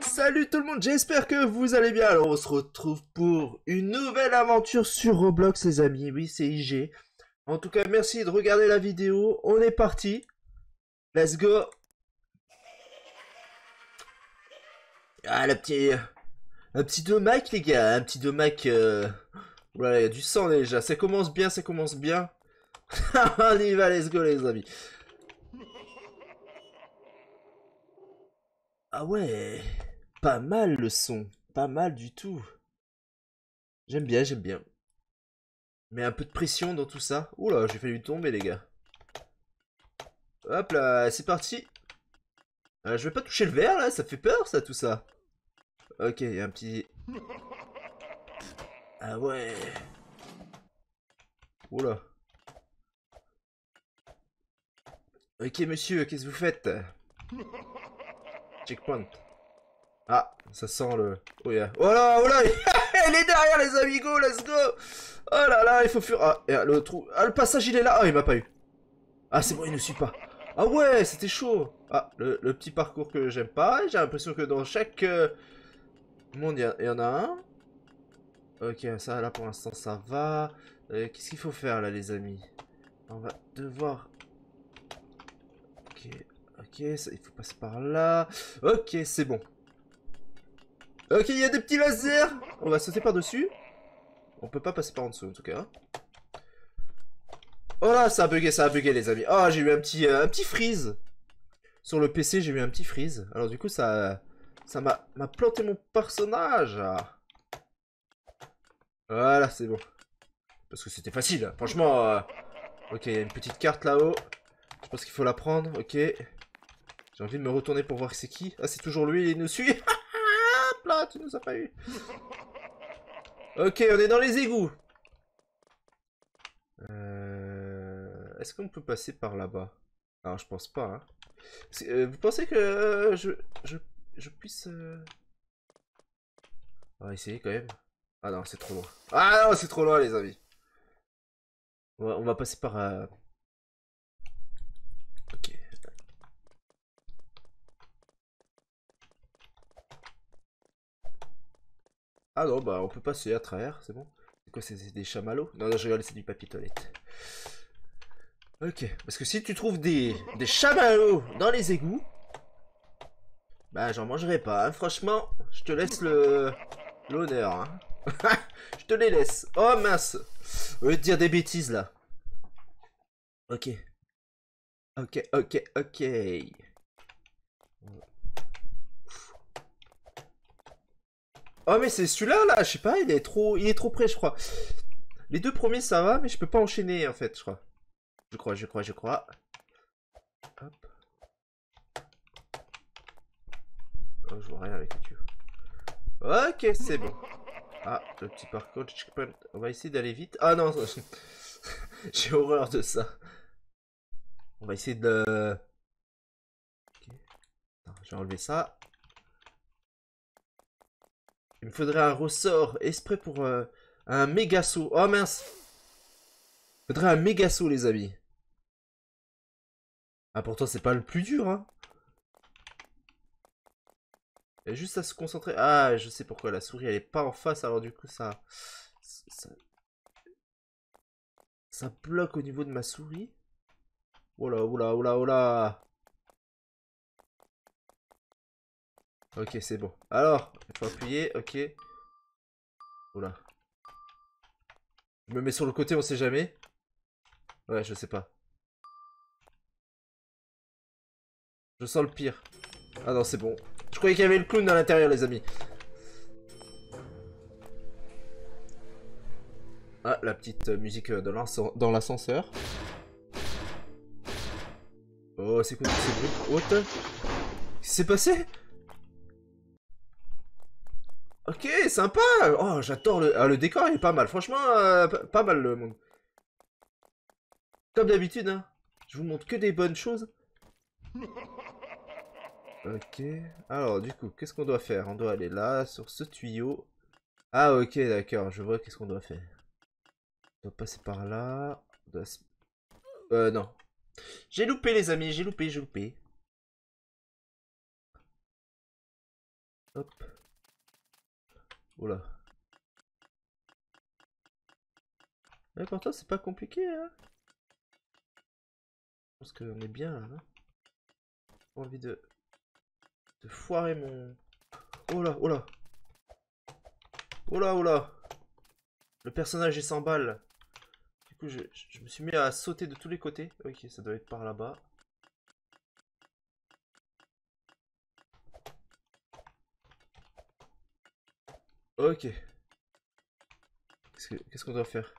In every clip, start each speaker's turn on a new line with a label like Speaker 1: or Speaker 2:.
Speaker 1: Salut tout le monde, j'espère que vous allez bien. Alors on se retrouve pour une nouvelle aventure sur Roblox les amis. Oui c'est IG. En tout cas merci de regarder la vidéo. On est parti. Let's go. Ah le petit... Un petit domac les gars, un petit domac... Euh... Voilà, il y a du sang déjà. Ça commence bien, ça commence bien. on y va, let's go les amis. Ah ouais, pas mal le son, pas mal du tout. J'aime bien, j'aime bien. Mais un peu de pression dans tout ça. Oula, j'ai failli tomber les gars. Hop là, c'est parti. Euh, je vais pas toucher le verre là, ça fait peur ça tout ça. Ok, y a un petit... Ah ouais. Oula. Ok monsieur, qu'est-ce que vous faites? Checkpoint. Ah, ça sent le... Oh yeah. Oh là, oh là Il est derrière les amigos, let's go Oh là là, il faut fuir... Ah, le trou... Ah, le passage, il est là Ah, il m'a pas eu. Ah, c'est bon, il ne suit pas. Ah ouais, c'était chaud Ah, le, petit parcours que j'aime pas. J'ai l'impression que dans chaque euh, monde, il y, en a un. Ok, ça, là, pour l'instant, ça va. Euh, qu'est-ce qu'il faut faire, là, les amis? On va devoir... Ok, Ok, il faut passer par là. Ok, c'est bon. Ok, il y a des petits lasers. On va sauter par-dessus. On peut pas passer par en dessous, en tout cas. Oh là, ça a bugué, ça a bugué, les amis. Oh, j'ai eu un petit, euh, un petit freeze. Sur le PC, j'ai eu un petit freeze. Alors, du coup, ça ça m'a planté mon personnage. Voilà, c'est bon. Parce que c'était facile. Franchement, euh, ok, il y a une petite carte là-haut. Je pense qu'il faut la prendre. Ok. J'ai envie de me retourner pour voir c'est qui. Ah, c'est toujours lui, il nous suit. Hop là, tu nous as pas eu. Ok, on est dans les égouts. Euh... Est-ce qu'on peut passer par là-bas? Alors, je pense pas. Hein. Euh, vous pensez que euh, je, je, je, puisse... On va essayer quand même. Ah non, c'est trop loin. Ah non, c'est trop loin, les amis. On va passer par... Ah non, bah on peut passer à travers, c'est bon. C'est quoi, c'est des chamallows? Non, non, je regarde, c'est du papier toilette. Ok, parce que si tu trouves des, des chamallows dans les égouts, bah j'en mangerai pas, hein. franchement, je te laisse le l'honneur. Hein. je te les laisse. Oh mince On va te dire des bêtises là. Ok. Ok, ok, ok. Oh mais c'est celui-là là, je sais pas, il est trop il est trop près je crois. Les deux premiers ça va, mais je peux pas enchaîner en fait, je crois. Je crois, je crois, je crois. Hop. Oh, je vois rien avec YouTube. Ok, c'est bon. Ah, le petit parcours, on va essayer d'aller vite. Ah non, j'ai horreur de ça. On va essayer de... Ok. J'ai enlevé ça. Il me faudrait un ressort exprès pour euh, un méga saut. Oh mince Il faudrait un méga saut, les amis. Ah, pourtant, c'est pas le plus dur, hein. Il y a juste à se concentrer. Ah, je sais pourquoi. La souris, elle est pas en face, alors du coup, ça... Ça, bloque au niveau de ma souris. Oh là, oh là Ok, c'est bon. Alors, il faut appuyer, ok. Oula. Je me mets sur le côté, on sait jamais. Ouais, je sais pas. Je sens le pire. Ah non, c'est bon. Je croyais qu'il y avait le clown à l'intérieur, les amis. Ah, la petite musique dans l'ascenseur. Oh, c'est quoi ces bruits? What Qu'est-ce qui s'est passé? Ok, sympa Oh, j'adore le... Ah, le décor, il est pas mal. Franchement, euh, pas mal le monde. Comme d'habitude, hein. Je vous montre que des bonnes choses. Ok. Alors, du coup, qu'est-ce qu'on doit faire? On doit aller là, sur ce tuyau. Ah, ok, d'accord. Je vois qu'est-ce qu'on doit faire. On doit passer par là. On doit... Euh, non. J'ai loupé, les amis. J'ai loupé, j'ai loupé. Hop. Oula. Mais pourtant, c'est pas compliqué, hein. Je pense qu'on est bien là, non Pas envie de... de foirer mon... Oh là, oh là Oh là, oh là Le personnage est sans balles. Du coup, je, je me suis mis à sauter de tous les côtés. Ok, ça doit être par là-bas. Ok. Qu'est-ce qu'on doit faire?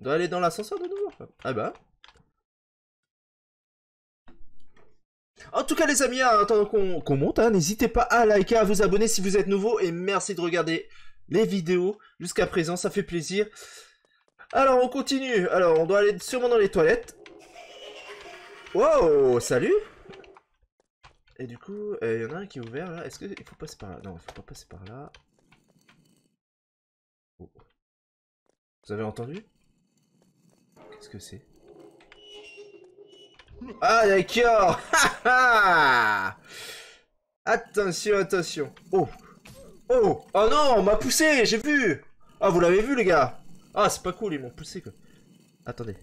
Speaker 1: On doit aller dans l'ascenseur de nouveau Ah bah. En tout cas les amis, en attendant qu'on monte, hein, n'hésitez pas à liker, à vous abonner si vous êtes nouveau et merci de regarder les vidéos jusqu'à présent, ça fait plaisir. Alors on continue, alors on doit aller sûrement dans les toilettes. Wow, salut Et du coup, il y en a un qui est ouvert là, est-ce qu'il faut passer par là? Non, il faut pas passer par là. Vous avez entendu? Qu'est-ce que c'est? Ah, d'accord Attention, attention. Oh Oh Oh non, on m'a poussé, j'ai vu Ah, vous l'avez vu, les gars Ah, c'est pas cool, ils m'ont poussé, quoi. Attendez.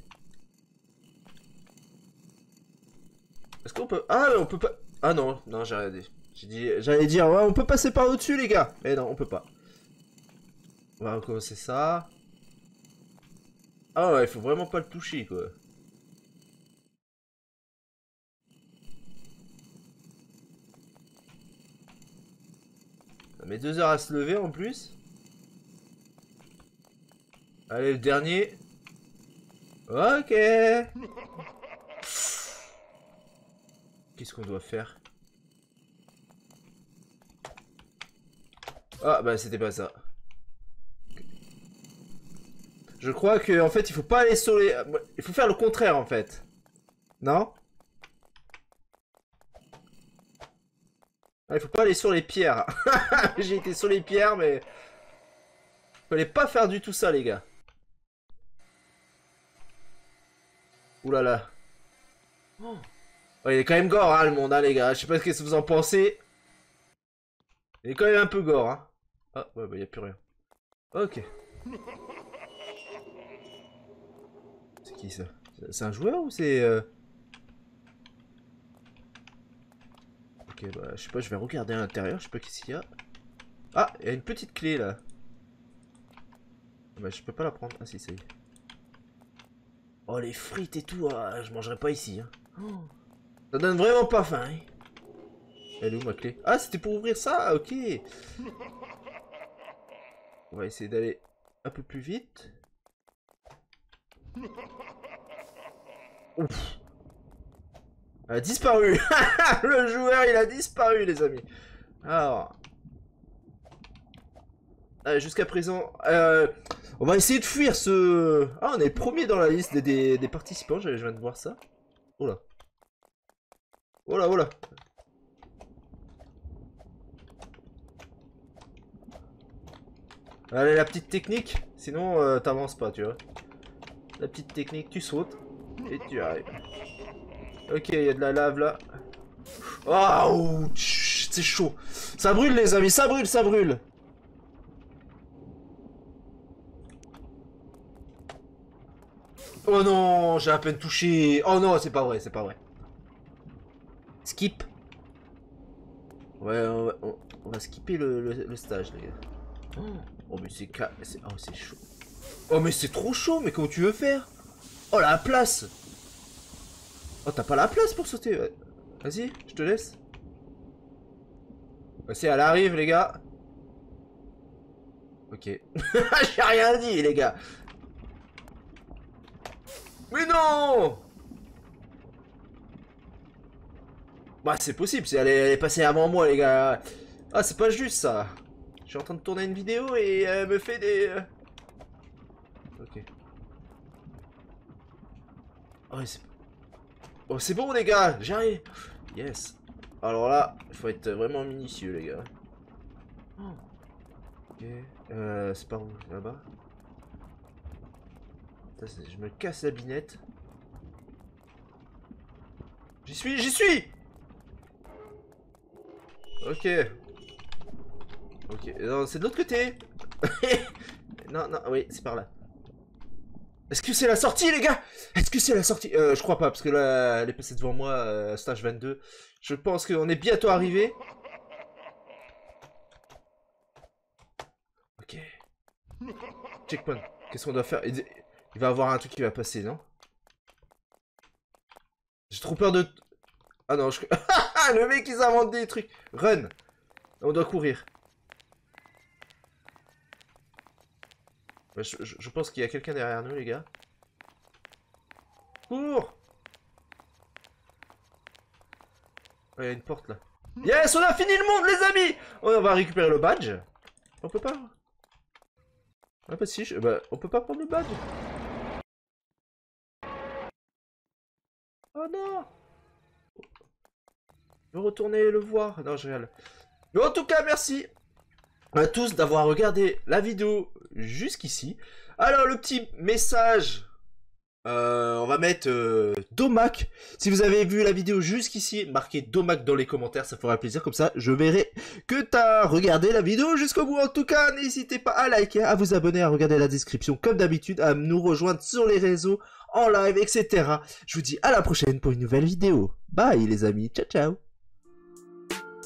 Speaker 1: Est-ce qu'on peut... Ah, on peut pas... Ah non, non, j'ai rien dit... J'allais dire, ouais, on peut passer par au-dessus, les gars. Mais non, on peut pas. On va recommencer ça. Ah ouais, il faut vraiment pas le toucher, quoi. Ça met deux heures à se lever en plus. Allez, le dernier. Ok. Qu'est-ce qu'on doit faire? Ah, bah c'était pas ça. Je crois que en fait il faut pas aller sur les... Il faut faire le contraire en fait. Non? Ah, Il faut pas aller sur les pierres. J'ai été sur les pierres mais... Fallait pas faire du tout ça les gars. Ouh là là. Oh. il est quand même gore hein, le monde hein, les gars. Je sais pas ce que vous en pensez. Il est quand même un peu gore hein. Ah ouais bah y a plus rien. Ok. Ça? C'est un joueur ou c'est... Euh... Ok, bah je sais pas, je vais regarder à l'intérieur, je sais pas qu'est-ce qu'il y a. Ah, il y a une petite clé là. Bah je peux pas la prendre. Ah si, ça y est. Oh les frites et tout, ah, je mangerai pas ici. Hein. Ça donne vraiment pas faim. Hein. Elle est où ma clé? Ah, c'était pour ouvrir ça? Ok. On va essayer d'aller un peu plus vite. Ouf. A disparu. le joueur, il a disparu, les amis. Alors. Jusqu'à présent, euh, on va essayer de fuir ce... Ah, on est premier dans la liste des, participants, je viens de voir ça. Oh là. Oh là, oh là. Allez, la petite technique, sinon euh, t'avances pas, tu vois. La petite technique, tu sautes. Et tu arrives. Ok, il y a de la lave là. Oh, c'est chaud. Ça brûle les amis, ça brûle, ça brûle. Oh non, j'ai à peine touché. Oh non, c'est pas vrai, c'est pas vrai. Skip. Ouais, on va, skipper le, stage, les gars. Oh, mais c'est... Oh, c'est chaud. Oh, mais c'est trop chaud, mais comment tu veux faire? Oh, la place Oh, t'as pas la place pour sauter Vas-y, je te laisse. Vas-y, elle arrive, les gars. Ok. J'ai rien dit, les gars. Mais non Bah, c'est possible, elle est, elle est passée avant moi, les gars. Ah, c'est pas juste, ça. Je suis en train de tourner une vidéo et elle me fait des... Euh, ok. Oh, c'est... Bon, les gars, j'arrive. Yes. Alors là, il faut être vraiment minutieux, les gars. Ok. Euh, c'est par où? Là-bas Je me casse la binette. J'y suis, j'y suis Ok. Ok, non, c'est de l'autre côté. non, non, oui, c'est par là. Est-ce que c'est la sortie, les gars? Est-ce que c'est la sortie? Euh, Je crois pas, parce que là, elle est passée devant moi, euh, stage 22. Je pense qu'on est bientôt arrivé. Ok. Checkpoint. Qu'est-ce qu'on doit faire? Il, va avoir un truc qui va passer, non? J'ai trop peur de... Ah non, je... le mec, il s'invente des trucs. Run. On doit courir. Je, pense qu'il y a quelqu'un derrière nous, les gars. Cours Il y a une porte, là. Yes, on a fini le monde, les amis On va récupérer le badge. On peut pas Ah bah si, bah, on peut pas prendre le badge. Oh non Je veux retourner le voir. Non, je rigole. Mais en tout cas, merci à tous d'avoir regardé la vidéo jusqu'ici. Alors, le petit message, euh, on va mettre euh, Domac. Si vous avez vu la vidéo jusqu'ici, marquez Domac dans les commentaires, ça fera plaisir. Comme ça, je verrai que t'as regardé la vidéo jusqu'au bout. En tout cas, n'hésitez pas à liker, à vous abonner, à regarder la description comme d'habitude, à nous rejoindre sur les réseaux, en live, etc. Je vous dis à la prochaine pour une nouvelle vidéo. Bye les amis, ciao ciao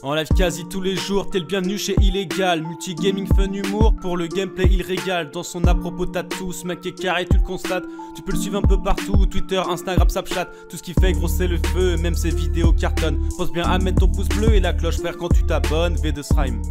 Speaker 2: en live quasi tous les jours, t'es le bienvenu chez Illégal. Multigaming, fun, humour, pour le gameplay il régale. Dans son à propos t'as tous, mec est carré, tu le constates. Tu peux le suivre un peu partout, Twitter, Instagram, Snapchat. Tout ce qui fait gros c'est le feu, même ses vidéos cartonnent. Pense bien à mettre ton pouce bleu et la cloche frère quand tu t'abonnes, V de Srime.